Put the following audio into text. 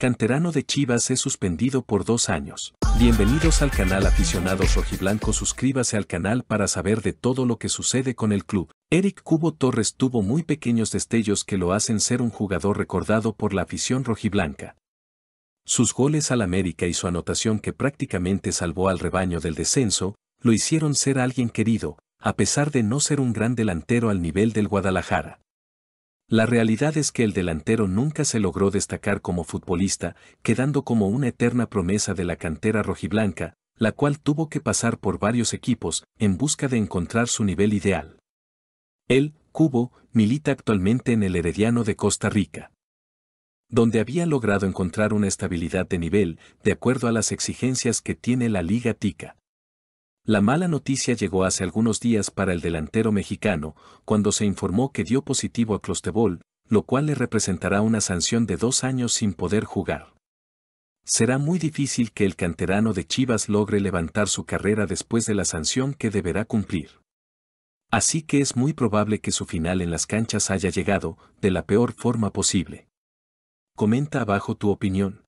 Canterano de Chivas es suspendido por dos años. Bienvenidos al canal Aficionados Rojiblanco. Suscríbase al canal para saber de todo lo que sucede con el club. Eric Cubo Torres tuvo muy pequeños destellos que lo hacen ser un jugador recordado por la afición rojiblanca. Sus goles al América y su anotación que prácticamente salvó al rebaño del descenso, lo hicieron ser alguien querido, a pesar de no ser un gran delantero al nivel del Guadalajara. La realidad es que el delantero nunca se logró destacar como futbolista, quedando como una eterna promesa de la cantera rojiblanca, la cual tuvo que pasar por varios equipos en busca de encontrar su nivel ideal. Él, Cubo, milita actualmente en el Herediano de Costa Rica, donde había logrado encontrar una estabilidad de nivel de acuerdo a las exigencias que tiene la Liga Tica. La mala noticia llegó hace algunos días para el delantero mexicano, cuando se informó que dio positivo a Clostebol, lo cual le representará una sanción de dos años sin poder jugar. Será muy difícil que el canterano de Chivas logre levantar su carrera después de la sanción que deberá cumplir. Así que es muy probable que su final en las canchas haya llegado, de la peor forma posible. Comenta abajo tu opinión.